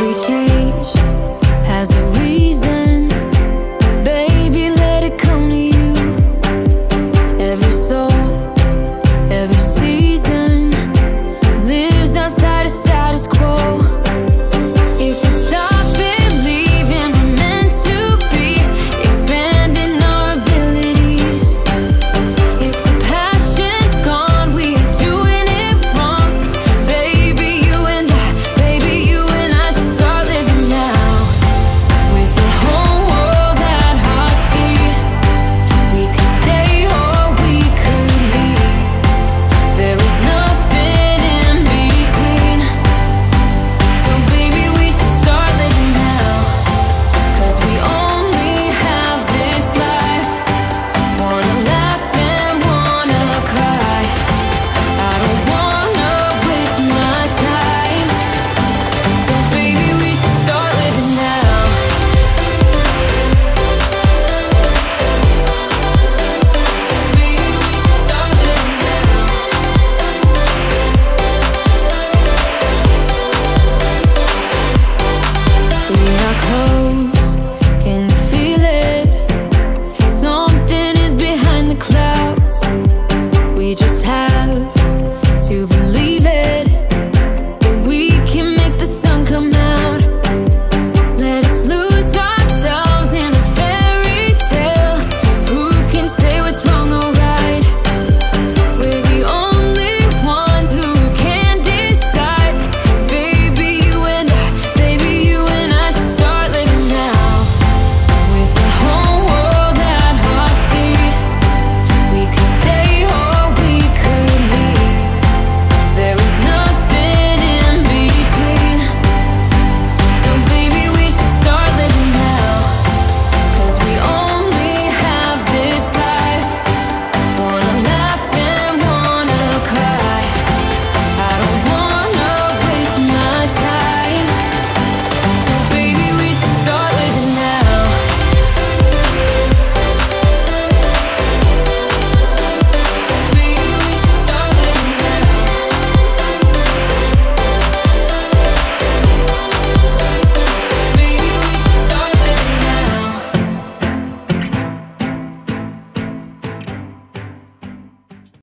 every change.